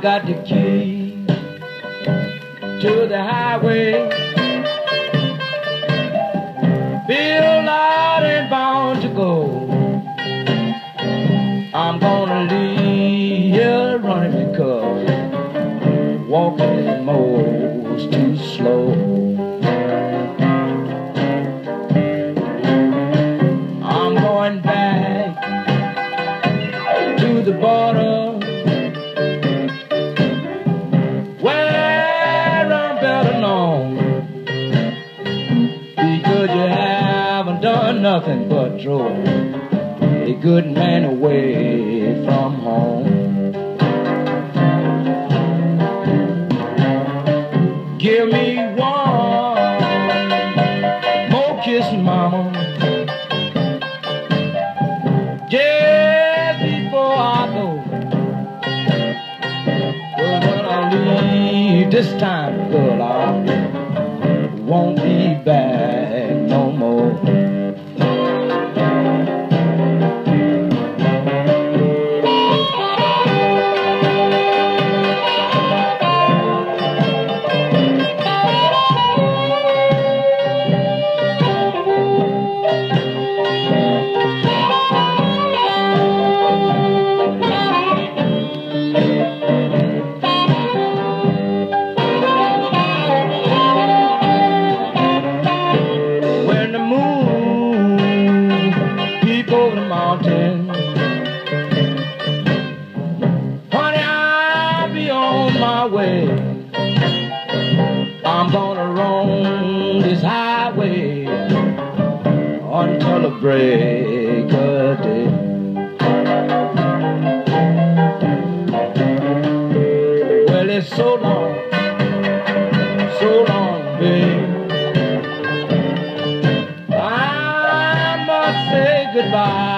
I've got the key to the highway. Feel out and bound to go. I'm gonna leave here running because walking is more. Nothing but drove a good man away from home. Give me one more kiss, mama. Just before I go. When I leave this time, girl, I won't be back over the mountain. Honey, I'll be on my way. I'm gonna roam this highway until the break of day. Goodbye.